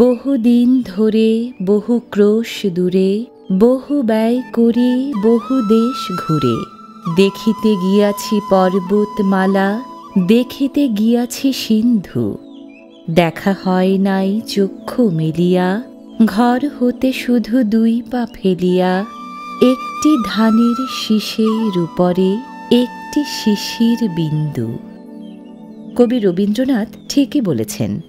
বহুদিন ধরে বহু ক্রোশ দূরে, বহু ব্যয় করি বহু দেশ ঘুরে। দেখিতে গিয়াছি পর্বতমালা, দেখিতে গিয়াছি সিন্ধু। দেখা হয় নাই চক্ষু মেলিয়া, ঘর হতে শুধু দুই পা ফেলিয়া। একটি ধানের শীষের উপরে, একটি শিশির বিন্দু। কবি রবীন্দ্রনাথ ঠিকই বলেছেন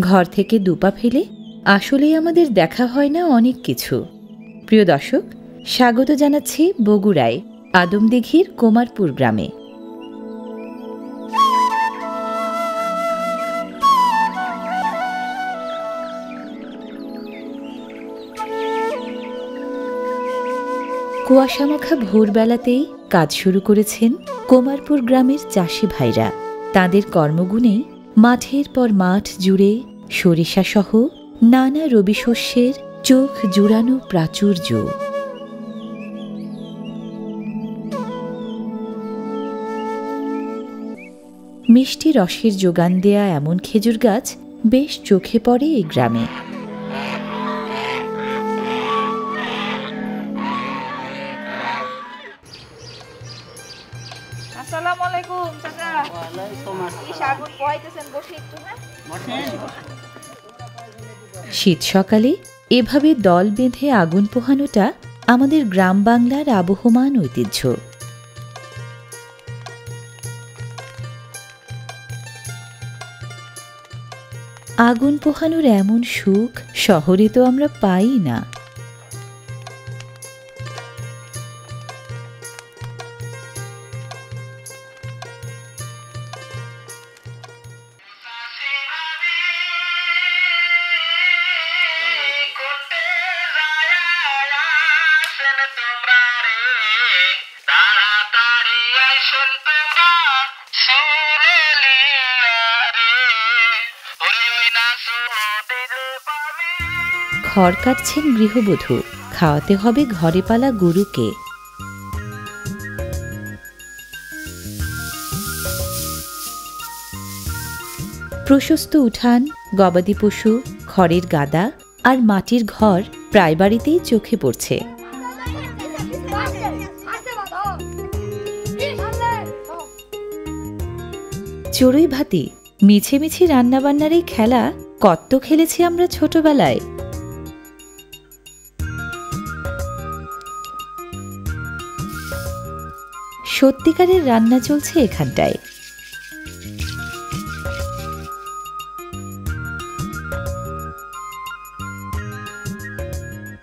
ঘর থেকে দুপা ফেলে আসলেই আমাদের দেখা হয় না অনেক কিছু। প্রিয় দর্শক, স্বাগত জানাচ্ছি বগুড়ায় আদমদিঘির কোমারপুর গ্রামে। কুয়াশামাখা ভোরবেলাতেই কাজ শুরু করেছেন কোমারপুর গ্রামের চাষি ভাইরা। তাদের কর্মগুণেই মাঠের পর মাঠ জুড়ে সরিষাসহ নানা রবিশস্যের চোখ জুড়ানো প্রাচুর্য। মিষ্টি রসের যোগান দেয়া এমন খেজুর গাছ বেশ চোখে পড়ে এই গ্রামে। আলাইকুম, চাচা। সাগর পোহাইতেছেন বসে একটু না শীত সকালে এভাবে দল বেঁধে আগুন পোহানোটা আমাদের গ্রাম বাংলার আবহমান ঐতিহ্য। আগুন পোহানোর এমন সুখ শহরে তো আমরা পাই না। খড় কাটছেন গৃহবধূ। খাওয়াতে হবে ঘরে পালা গরুকে। প্রশস্ত উঠান, গবাদি পশু, খড়ের গাদা আর মাটির ঘর প্রায় বাড়িতেই চোখে পড়ছে। চড়ুই ভাতি, মিছে মিছি রান্নাবান্নার এই খেলা কত খেলেছি আমরা ছোটবেলায়। সত্যিকারের রান্না চলছে এখানটায়।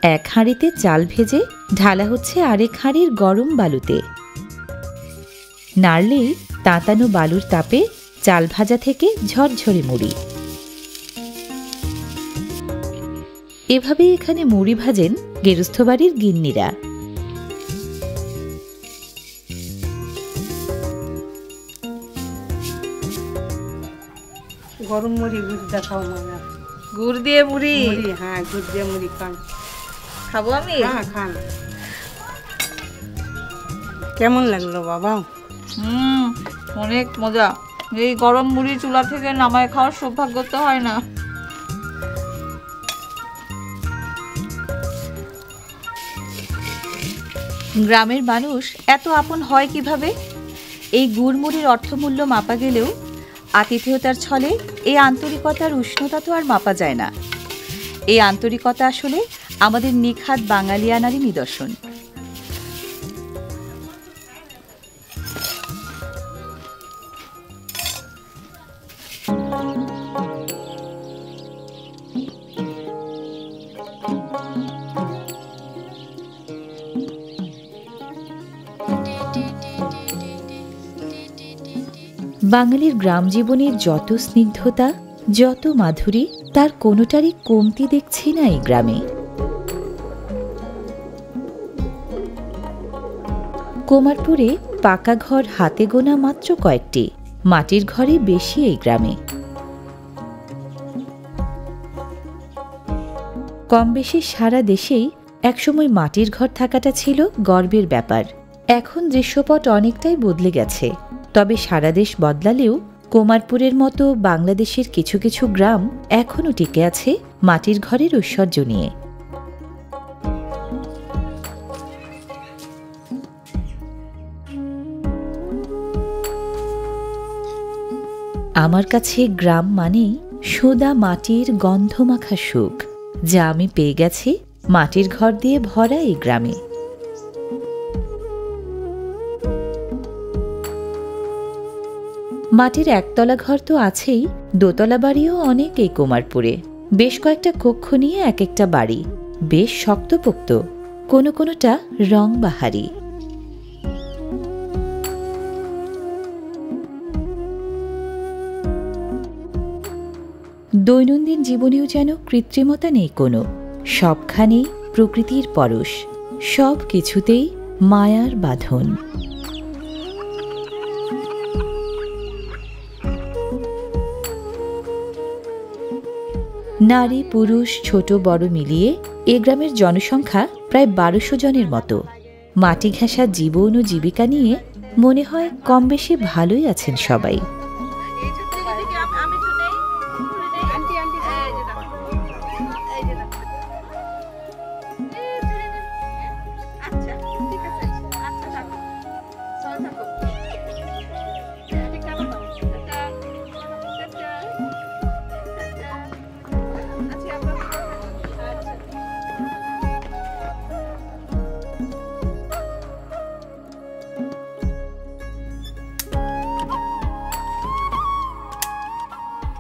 এক হাঁড়িতে চাল ভেজে ঢালা হচ্ছে আরেক হাঁড়ির গরম বালুতে। নাড়লেই তাঁতানো বালুর তাপে চাল ভাজা থেকে ঝরঝরে মুড়ি। এভাবেই এখানে মুড়ি ভাজেন গেরুস্থ বাড়ির গিন্নিরা। গরম মুড়ি গুড় দেখাও মানে গুড় দিয়ে মুড়ি? মুড়ি হ্যাঁ গুড় দিয়ে মুড়ি খান। খাব আমি? হ্যাঁ খান। কেমন লাগল বাবা? হুম অনেক মজা। এই গরম মুড়ি চুলা থেকে নামায় খাওয়ার সৌভাগ্য তো হয় না। গ্রামের মানুষ এত আপন হয় কীভাবে? এই গুড়মুড়ির অর্থমূল্য মাপা গেলেও আতিথেয়তার ছলে এই আন্তরিকতার উষ্ণতা তো আর মাপা যায় না। এই আন্তরিকতা আসলে আমাদের নিখাত বাঙালিয়ানারই নিদর্শন। বাঙালির গ্রাম জীবনের যত স্নিগ্ধতা, যত মাধুরী, তার কোনোটারই কমতি দেখছি না এই গ্রামে। কোমারপুরে পাকা ঘর হাতে গোনা মাত্র কয়েকটি, মাটির ঘরে বেশি এই গ্রামে। কম বেশি সারা দেশেই একসময় মাটির ঘর থাকাটা ছিল গর্বের ব্যাপার। এখন দৃশ্যপট অনেকটাই বদলে গেছে। তবে সারা দেশ বদলালেও কুমারপুরের মতো বাংলাদেশের কিছু কিছু গ্রাম এখনও টিকে আছে মাটির ঘরের ঐশ্বর্য নিয়ে। আমার কাছে গ্রাম মানেই সোদা মাটির গন্ধমাখা সুখ, যা আমি পেয়ে গেছি মাটির ঘর দিয়ে ভরা এই গ্রামে। মাটির একতলা ঘর তো আছেই, দোতলা বাড়িও অনেক এই কুমারপুরে। বেশ কয়েকটা কক্ষ নিয়ে এক একটা বাড়ি। বেশ শক্তপোক্ত, কোনো কোনোটা রং বাহারি দৈনন্দিন জীবনেও যেন কৃত্রিমতা নেই কোনো, সবখানেই প্রকৃতির পরশ সব কিছুতেই মায়ার বাঁধন। নারী, পুরুষ, ছোট, বড় মিলিয়ে এ গ্রামের জনসংখ্যা প্রায় বারোশো জনের মতো। মাটি ঘেঁষা জীবন ও জীবিকা নিয়ে মনে হয় কম বেশি ভালোই আছেন সবাই।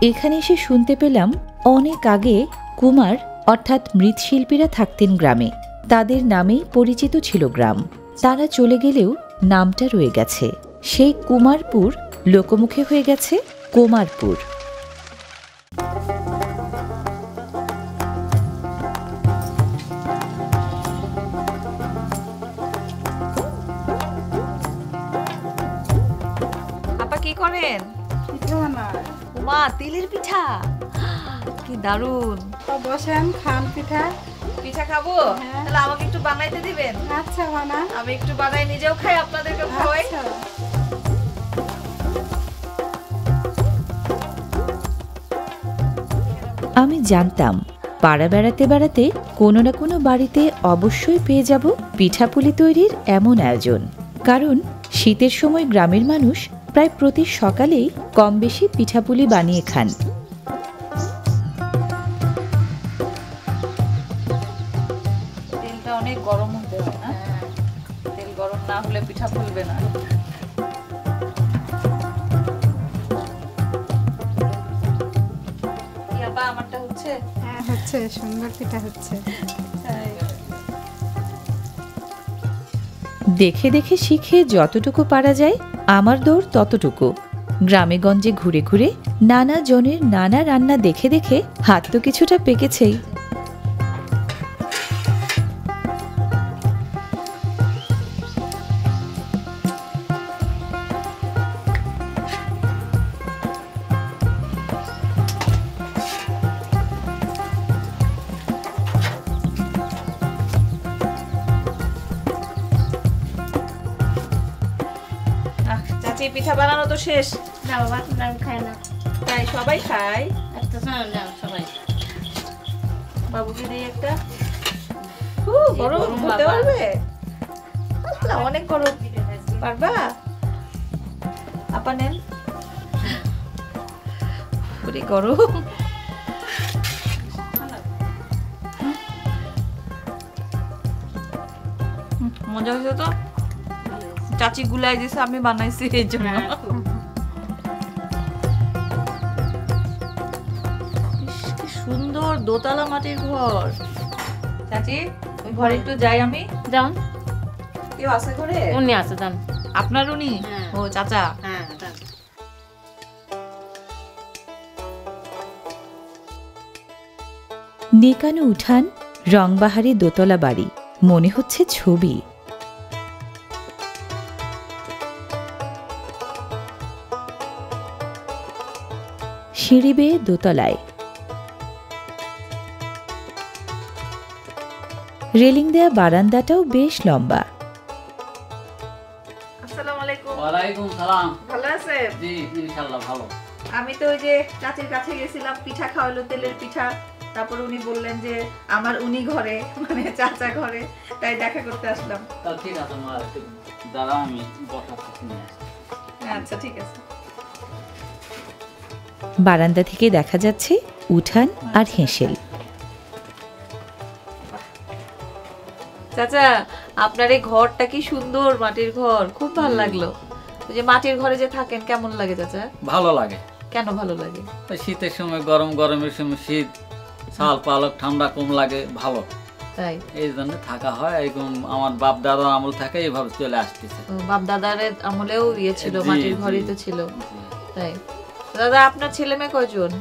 এখানে এসে শুনতে পেলাম অনেক আগে কুমার অর্থাৎ মৃৎশিল্পীরা থাকতেন গ্রামে। তাদের নামেই পরিচিত ছিল গ্রাম। তারা চলে গেলেও নামটা রয়ে গেছে। সেই কুমারপুর লোকমুখে হয়ে গেছে কুমারপুর। আপা কি করেন? মা তিলের পিঠা। কি দারুণ তো বসেন খান পিঠা। পিঠা খাব? হ্যাঁ। তাহলে আমাকে একটু বানাইতে দিবেন? আচ্ছা বানা আমি একটু বানাই নিজেও খাই আপনাদেরকে খাওয়াই। আচ্ছা আমি জানতাম পাড়া বেড়াতে বেড়াতে কোনো না কোনো বাড়িতে অবশ্যই পেয়ে যাব পিঠাপুলি তৈরির এমন আয়োজন। কারণ শীতের সময় গ্রামের মানুষ প্রায় প্রতি সকালেই কম বেশি পিঠাপুলি বানিয়ে খান। তেলটা অনেক গরম হতে হবে না? তেল গরম না হলে পিঠা ফুলবে না। আমারটা হচ্ছে? হ্যাঁ হচ্ছে সুন্দর পিঠা হচ্ছে। দেখে দেখে শিখে যতটুকু পারা যায় আমার দৌড় ততটুকু। গ্রামে গঞ্জে ঘুরে ঘুরে নানা জনের নানা রান্না দেখে দেখে হাত তো কিছুটা পেকেছেই। পিঠা বানানো তো শেষ। না বাবা তোমরা খাই না। তাই সবাই খায়? একটা না সবাই। বাবুকে দিই একটা। খুব গরম গরম হতে পারবে? অনেক গরম। পারবা? আপা নেন। পুরি গরম। মজা হয়েছে তো? চাচি গুলাই দিছে আমি বানাইছি এই জন্য। সুন্দর দোতলা মাটির ঘর। চাচি ওই ঘরে একটু যাই আমি। যান। কেউ আছে ঘরে? উনি আছে যান। আপনার উনি? হ্যাঁ। ও চাচা। হ্যাঁ নেকানো উঠান রংবাহারি দোতলা বাড়ি। মনে হচ্ছে ছবি। সিঁড়ি বেয়ে দোতলায়। রেলিং দেয়া বারান্দাটাও বেশ লম্বা। আসসালামু আসসালামু আলাইকুম। ওয়ালাইকুম সালাম। ভালো আছে জি ইনশাল্লাহ ভালো। আমি তো ওই যে চাচির কাছে গেছিলাম পিঠা খাওয়ালো তেলের পিঠা। তারপর উনি বললেন যে আমার উনি ঘরে মানে চাচা ঘরে। তাই দেখা করতে আসলাম। ঠিক আছে আমি। আচ্ছা ঠিক আছে। বারান্দা থেকে দেখা যাচ্ছে উঠান আর হেঁসেল। চাচা আপনার এই ঘরটা কি সুন্দর মাটির ঘর? খুব ভালো লাগল। ওই যে মাটির ঘরে যে থাকেন কেমন লাগে চাচা? ভালো লাগে। কেন ভালো লাগে? শীতের সময় গরম গরমের সময় শীত শাল পালক ঠান্ডা কম লাগে ভালো। তাই? এই জন্য থাকা হয় এরকম আমার বাপ দাদার আমল থাকে এইভাবে চলে আসতেছে। বাপ দাদার আমলেও ইয়ে ছিল মাটির। ঘরই তো ছিল। তাই? দাদা আপনার ছেলে মেয়ে কয়জন?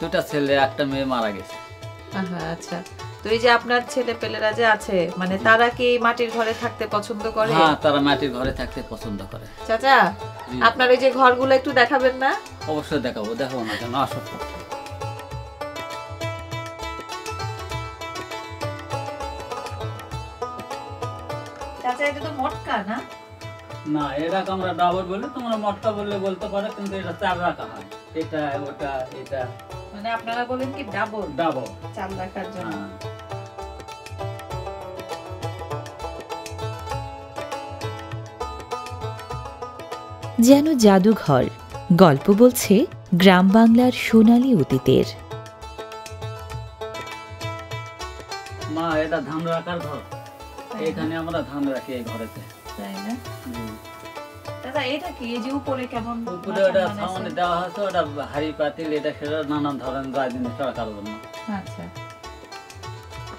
দুটা ছেলে একটা মেয়ে মারা গেছে। আহা, আচ্ছা। তো এই যে আপনার ছেলে পেলেরা যে আছে মানে তারা কি মাটির ঘরে থাকতে পছন্দ করে? হ্যাঁ তারা মাটির ঘরে থাকতে পছন্দ করে। চাচা আপনার এই যে ঘরগুলো একটু দেখাবেন না? অবশ্যই দেখাবো দেখাবো না কেন আসো। চাচা এটা তো মটকা না? না এরকম আমরা ডাবর বলে তোমরা মটকা বললে বলতে পারো কিন্তু এটা চার রাখা হয়। এটা ওটা এটা। মানে আপনারা বলেন কি ডাবর চাল রাখার জন্য। হ্যাঁ। যেন জাদুঘর গল্প বলছে গ্রাম বাংলার সোনালী অতীতের। মা এটা ধান রাখার ঘর। এখানে আমরা ধান রাখি এই ঘরেতে। তাই না? দাদা এটা কি? এই যে উপরে কেমন উপরে ওটা সামনে দেওয়া হয়েছে ওটা হাড়ি পাতিল এটা সেটা নানান ধরনের যা জিনিস রাখার জন্য। আচ্ছা।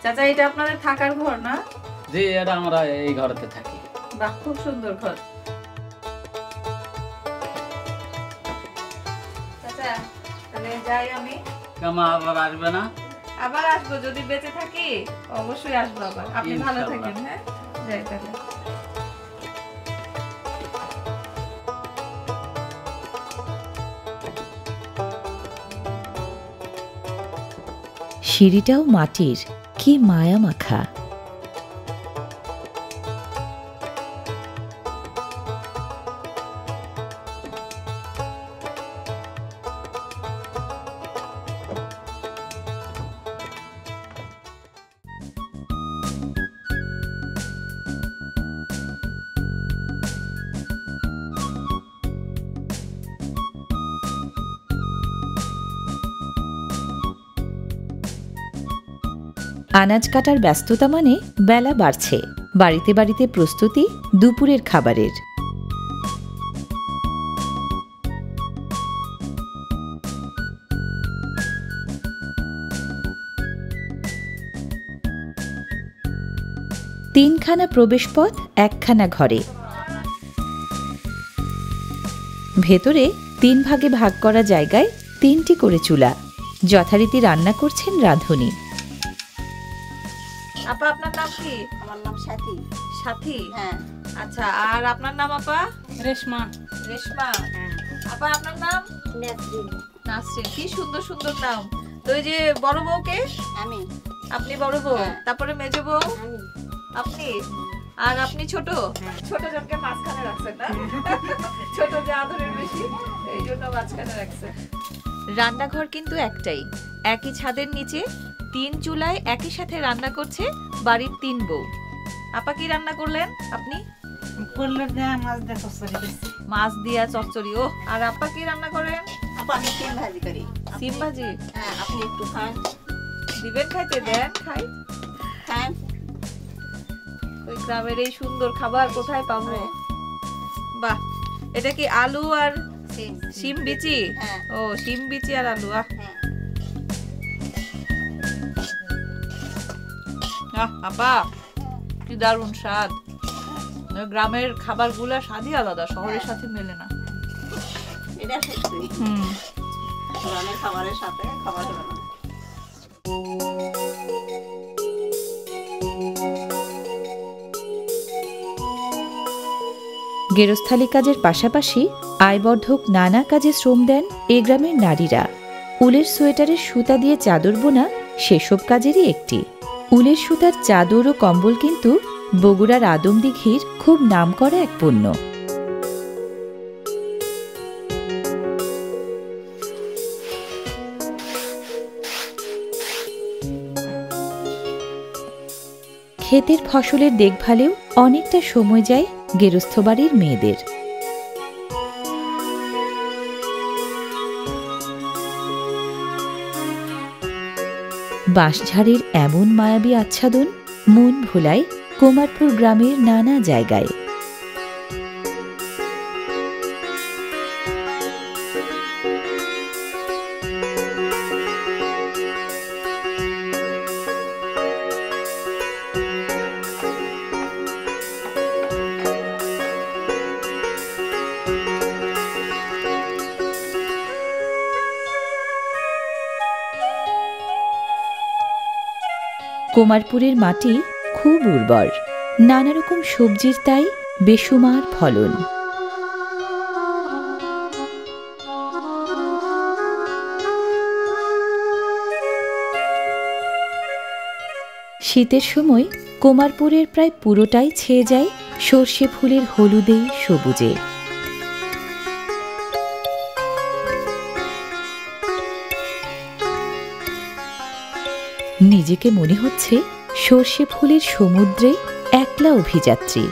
চাচা এটা আপনাদের থাকার ঘর না? যে এটা আমরা এই ঘরেতে থাকি। বাহ খুব সুন্দর ঘর। চাচা তাহলে যাই আমি। কেমন আবার আসবে না? আবার আসব যদি বেঁচে থাকি অবশ্যই আসব আবার। আপনি ভালো থাকেন হ্যাঁ? যাই তাহলে। সিঁড়িটাও মাটির। কি মায়া মাখা আনাজ কাটার ব্যস্ততা মানে বেলা বাড়ছে। বাড়িতে বাড়িতে প্রস্তুতি দুপুরের খাবারের। তিনখানা প্রবেশপথ, একখানা ঘরে। ভেতরে তিন ভাগে ভাগ করা জায়গায় তিনটি করে চুলা। যথারীতি রান্না করছেন রাঁধুনি। কি? আমার নাম সাথী। সাথী? হ্যাঁ। আচ্ছা আর আপনার নাম আপা? রেশমা। রেশমা। হ্যাঁ। আপা আপনার নাম? নেসরিন। নাসরিন। কি সুন্দর সুন্দর নাম। তো এই যে বড় বউকে? আমি। আপনি বড় বউ। হ্যাঁ। তারপরে মেজো বউ? আমি। আপনি? আর আপনি ছোট? হ্যাঁ। ছোট জনকে মাঝখানে রাখছেন না? ছোট যে আদরের বেশি এই জন্য মাঝখানে রাখছেন। রান্নাঘর কিন্তু একটাই। একই ছাদের নিচে তিন চুলায় একই সাথে রান্না করছে বাড়ির তিন বউ। আপা কি রান্না করলেন আপনি? মাছ দিয়া চচ্চড়ি ও আর আপা কি রান্না করেন? সিম ভাজি আপনি- হ্যাঁ আপনি একটু খান। দিবেন খাইতে? দেন খাই। খান। ওই গ্রামের এই সুন্দর খাবার কোথায় পাবো? বাহ এটা কি আলু আর শিম বিচি? হ্যাঁ। ও শিম বিচি আর আলু আহ। হ্যাঁ। আপা কি দারুণ স্বাদ। গ্রামের খাবারগুলা স্বাদই আলাদা শহরের সাথে মেলে না। এটা সত্যি। হুম। গ্রামের খাবারের সাথে খাবার গেরস্থালি কাজের পাশাপাশি আয়বর্ধক নানা কাজে শ্রম দেন এ গ্রামের নারীরা। উলের সোয়েটারের সুতা দিয়ে চাদর বোনা সেসব কাজেরই একটি। উলের সুতার চাদর ও কম্বল কিন্তু বগুড়ার আদমদিঘির খুব নাম করা এক পণ্য। ক্ষেতের ফসলের দেখভালেও অনেকটা সময় যায় গেরস্থ বাড়ির মেয়েদের। বাঁশঝাড়ের এমন মায়াবী আচ্ছাদন মন ভোলায় কুমারপুর গ্রামের নানা জায়গায়। কুমারপুরের মাটি খুব উর্বর। নানা রকম সবজির তাই বেসুমার ফলন। শীতের সময় কুমারপুরের প্রায় পুরোটাই ছেয়ে যায় সর্ষে ফুলের হলুদে সবুজে। নিজেকে মনে হচ্ছে সর্ষে ফুলের সমুদ্রে একলা অভিযাত্রী।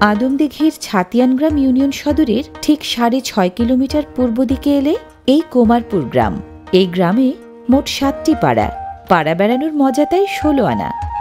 আদমদিঘির ছাতিয়ানগ্রাম ইউনিয়ন সদরের ঠিক সাড়ে ছয় কিলোমিটার পূর্ব দিকে এলে এই কোমারপুর গ্রাম। এই গ্রামে মোট সাতটি পাড়া। পাড়া বেড়ানোর মজা তাই ষোলো আনা।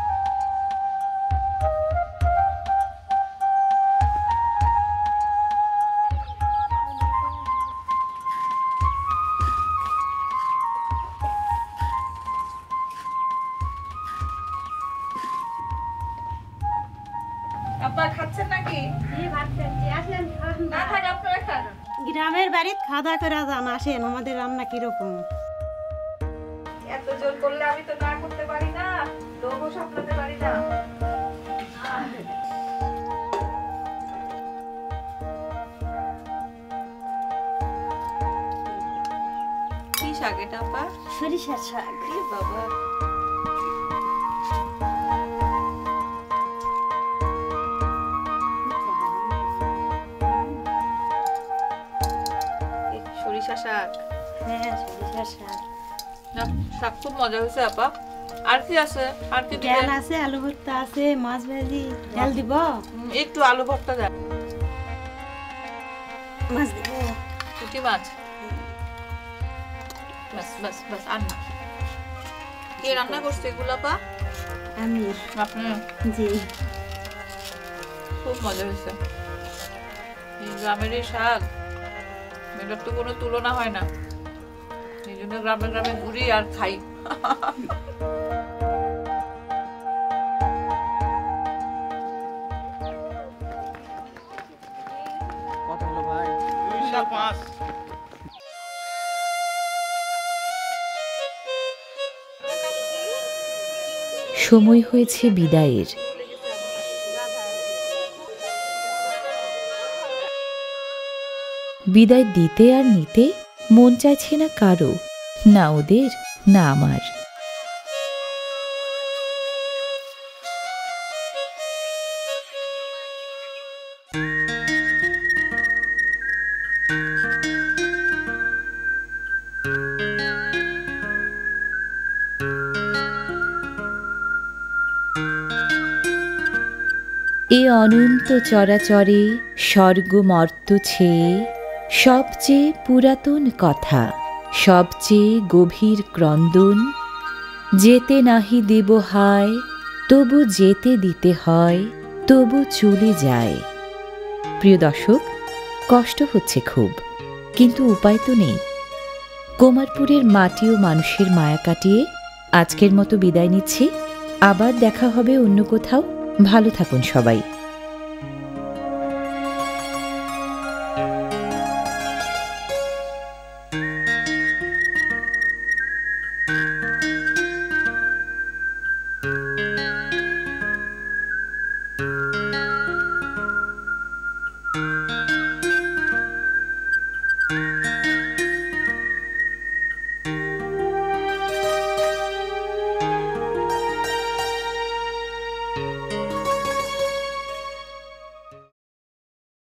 গ্রামের বাড়িতে খাওয়া করে যান আসেন আমাদের রান্না কীরকম? এত জোর করলে আমি তো না করতে পারি না। লোভও সামলাতে পারি না। কি শাক এটা আপা? সরিষার শাক। বাবা। সরিষা শাক হ্যাঁ সরিষার শাক শাক খুব মজা হয়েছে আপা। আর কি আছে? আর কি ডাল আছে আলু ভর্তা আছে মাছ ভাজি। ডাল দিব? একটু আলু ভর্তা দেন। মাছ দিব। পুঁটি মাছ? বাস বাস বাস আর না। কে রান্না করছে এগুলো আপা? আমি। আপনি? জি। খুব মজা হয়েছে। এই গ্রামের শাক। এটার তো কোনো তুলনা হয় না। এই জন্য গ্রামে গ্রামে ঘুরি আর খাই। কত সময় হয়েছে বিদায়ের। বিদায় দিতে আর নিতে মন চাইছে না কারও, না ওদের, না আমার। এ অনন্ত চরাচরে স্বর্গমর্ত ছেয়ে সবচেয়ে পুরাতন কথা, সবচেয়ে গভীর ক্রন্দন, যেতে নাহি দেব হায়, তবু যেতে দিতে হয়, তবু চলে যায়। প্রিয় দর্শক, কষ্ট হচ্ছে খুব, কিন্তু উপায় তো নেই। কোমারপুরের মাটি ও মানুষের মায়া কাটিয়ে আজকের মতো বিদায় নিচ্ছি। আবার দেখা হবে অন্য কোথাও। ভালো থাকুন সবাই।